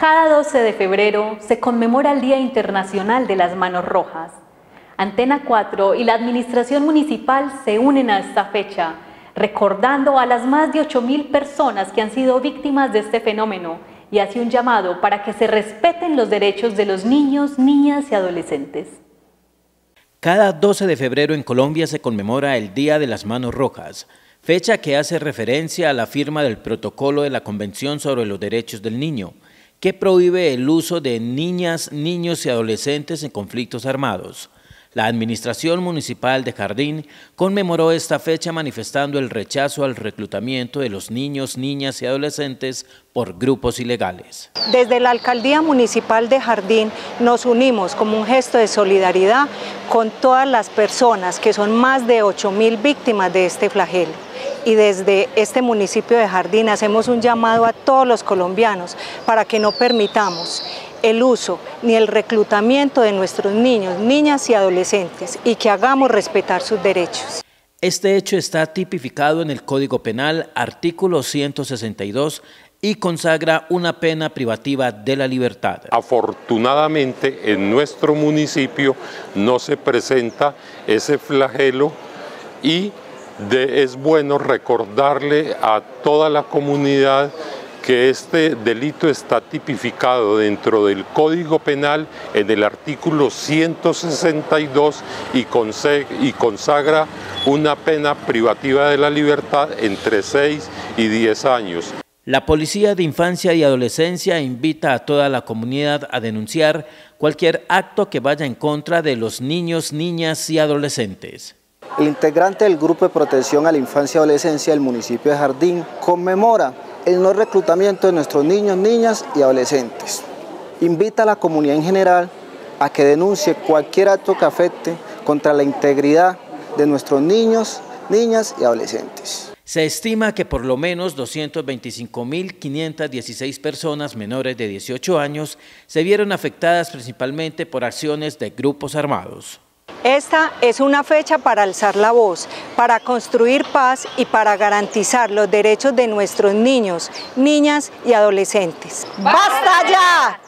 12 de febrero se conmemora el Día Internacional de las Manos Rojas. Antena 4 y la Administración Municipal se unen a esta fecha, recordando a las más de 8.000 personas que han sido víctimas de este fenómeno y hace un llamado para que se respeten los derechos de los niños, niñas y adolescentes. Cada 12 de febrero en Colombia se conmemora el Día de las Manos Rojas, fecha que hace referencia a la firma del protocolo de la Convención sobre los Derechos del Niño, que prohíbe el uso de niñas, niños y adolescentes en conflictos armados. La Administración Municipal de Jardín conmemoró esta fecha manifestando el rechazo al reclutamiento de los niños, niñas y adolescentes por grupos ilegales. Desde la Alcaldía Municipal de Jardín nos unimos como un gesto de solidaridad con todas las personas que son más de 8 mil víctimas de este flagelo y desde este municipio de Jardín hacemos un llamado a todos los colombianos para que no permitamos el uso ni el reclutamiento de nuestros niños, niñas y adolescentes y que hagamos respetar sus derechos. Este hecho está tipificado en el Código Penal, artículo 162, y consagra una pena privativa de la libertad. Afortunadamente en nuestro municipio no se presenta ese flagelo y es bueno recordarle a toda la comunidad que este delito está tipificado dentro del Código Penal en el artículo 162 y, y consagra una pena privativa de la libertad entre 6 y 10 años. La Policía de Infancia y Adolescencia invita a toda la comunidad a denunciar cualquier acto que vaya en contra de los niños, niñas y adolescentes. El integrante del Grupo de Protección a la Infancia y Adolescencia del municipio de Jardín conmemora el no reclutamiento de nuestros niños, niñas y adolescentes. Invita a la comunidad en general a que denuncie cualquier acto que afecte contra la integridad de nuestros niños, niñas y adolescentes. Se estima que por lo menos 225.516 personas menores de 18 años se vieron afectadas principalmente por acciones de grupos armados. Esta es una fecha para alzar la voz, para construir paz y para garantizar los derechos de nuestros niños, niñas y adolescentes. ¡Basta ya!